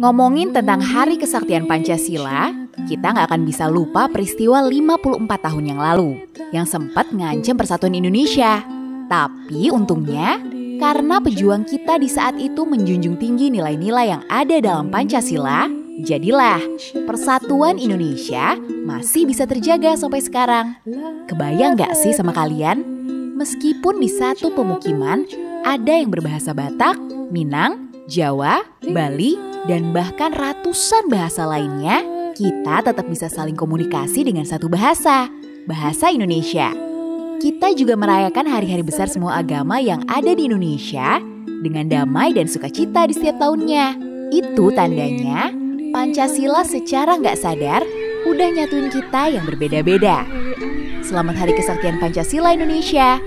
Ngomongin tentang Hari Kesaktian Pancasila, kita nggak akan bisa lupa peristiwa 54 tahun yang lalu yang sempat ngancam persatuan Indonesia. Tapi untungnya, karena pejuang kita di saat itu menjunjung tinggi nilai-nilai yang ada dalam Pancasila, jadilah persatuan Indonesia masih bisa terjaga sampai sekarang. Kebayang nggak sih sama kalian? Meskipun di satu pemukiman ada yang berbahasa Batak, Minang, Jawa, Bali, dan bahkan ratusan bahasa lainnya, kita tetap bisa saling komunikasi dengan satu bahasa, bahasa Indonesia. Kita juga merayakan hari-hari besar semua agama yang ada di Indonesia dengan damai dan sukacita di setiap tahunnya. Itu tandanya Pancasila secara nggak sadar udah nyatuin kita yang berbeda-beda. Selamat Hari Kesaktian Pancasila Indonesia.